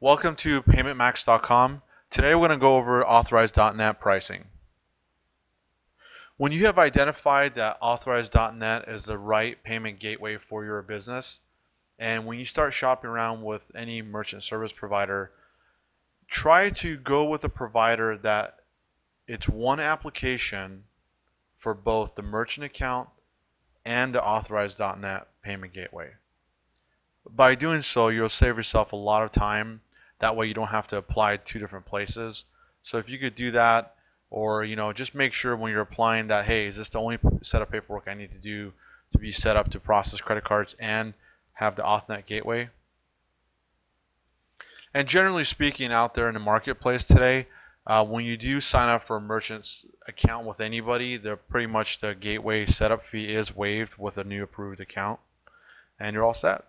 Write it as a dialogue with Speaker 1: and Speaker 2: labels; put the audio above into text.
Speaker 1: Welcome to PaymentMax.com. Today we're going to go over Authorize.net pricing. When you have identified that Authorize.net is the right payment gateway for your business, and when you start shopping around with any merchant service provider, try to go with a provider that it's one application for both the merchant account and the Authorize.net payment gateway. By doing so, you'll save yourself a lot of time. That way you don't have to apply two different places. So if you could do that, or you know, just make sure when you're applying that, hey, is this the only set of paperwork I need to do to be set up to process credit cards and have the AuthNet gateway? And generally speaking, out there in the marketplace today, uh, when you do sign up for a merchant's account with anybody, they're pretty much the gateway setup fee is waived with a new approved account, and you're all set.